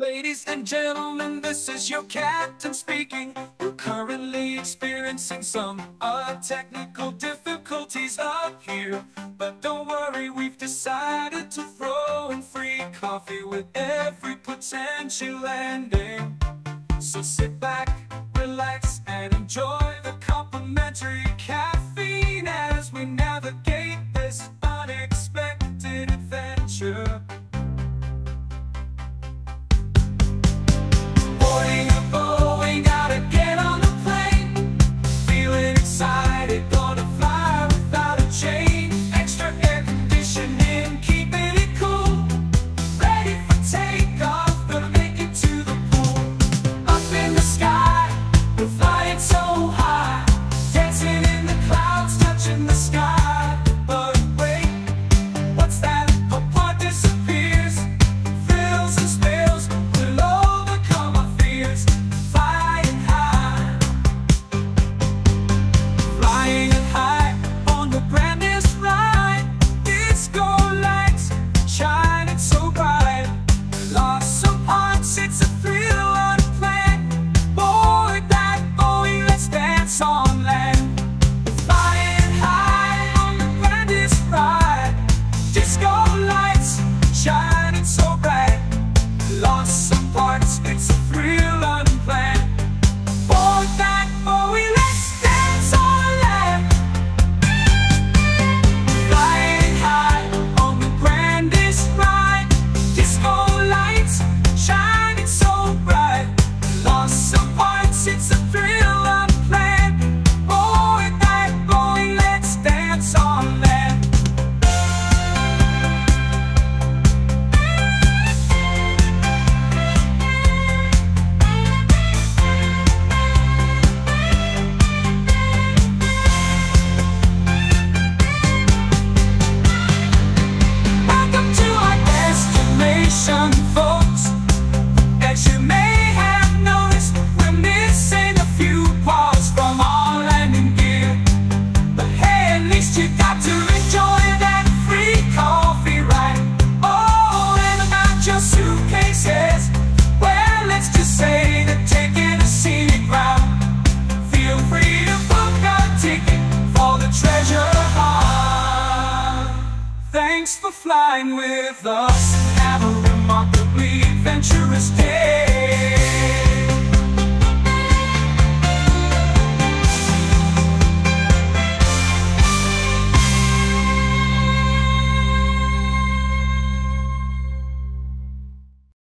Ladies and gentlemen, this is your captain speaking. We're currently experiencing some odd technical difficulties up here. But don't worry, we've decided to throw in free coffee with every potential landing. So sit back, relax, and enjoy the complimentary caffeine as we navigate this unexpected adventure. thanks for flying with us.